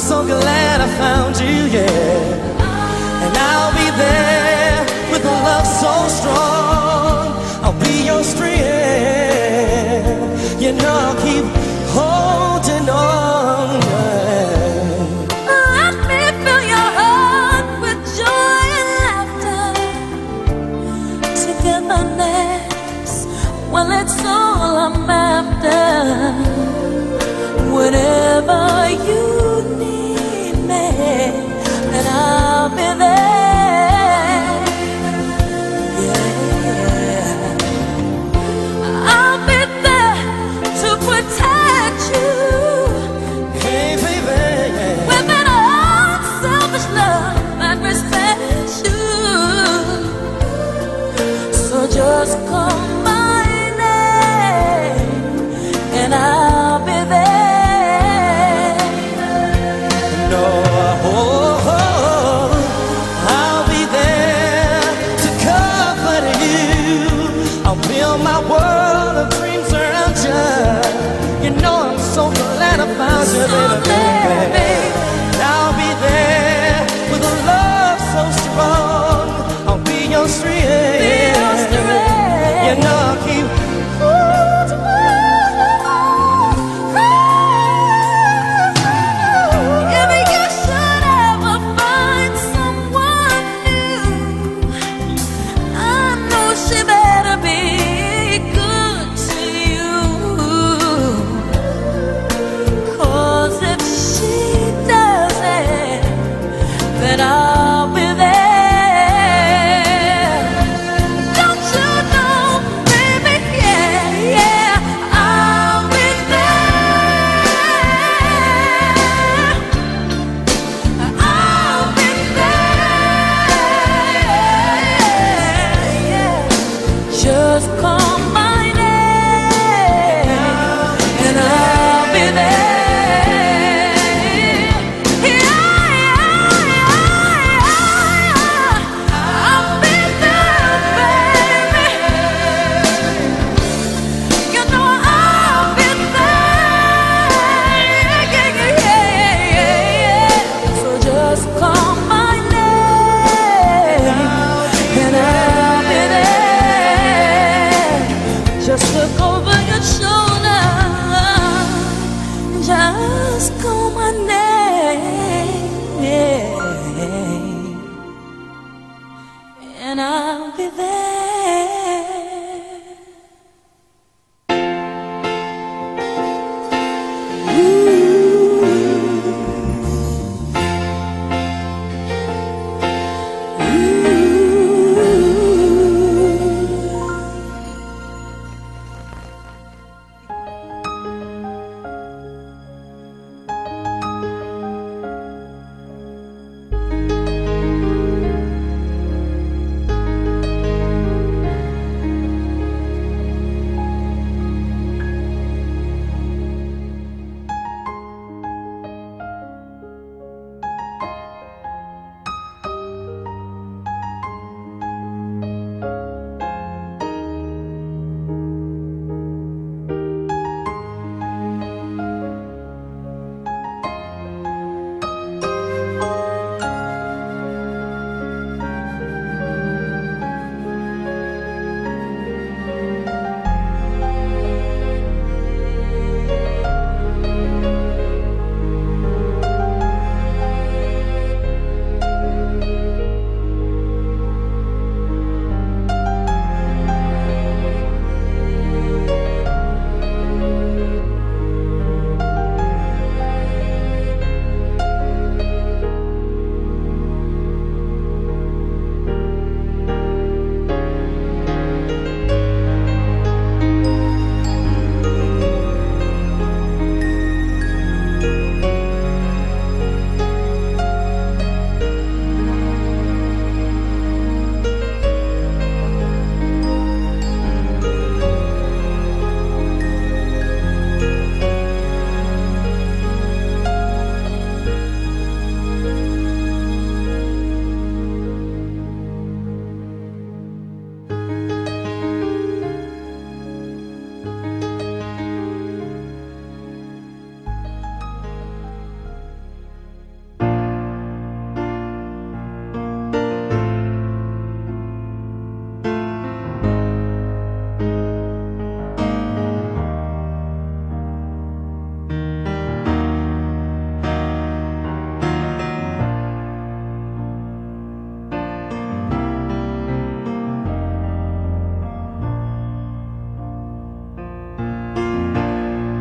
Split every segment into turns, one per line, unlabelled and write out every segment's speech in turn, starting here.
so glad I found you, yeah. And I'll be there with a love so strong.
The
thousand baby.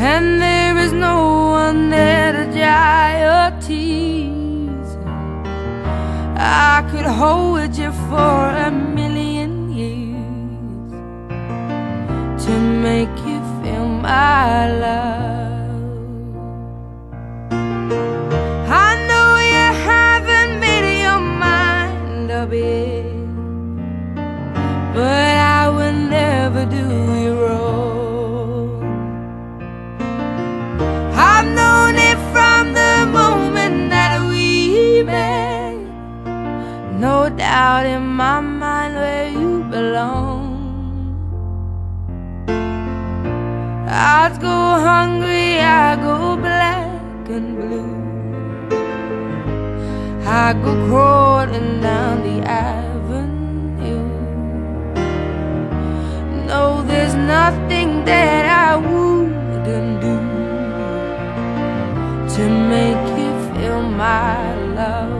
and there is no one there to dry your tears. I could hold you for a million years to make you feel my love. Doubt in my mind where you belong. I go hungry, I go black and blue. I go crawling down the avenue. No, there's nothing that I wouldn't do to make you feel my love.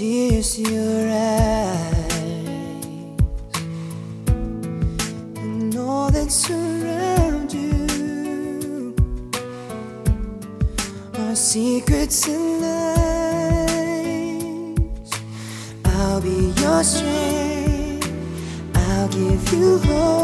tears your eyes and all that surround you. Are secrets and lies. I'll be your strength. I'll give you hope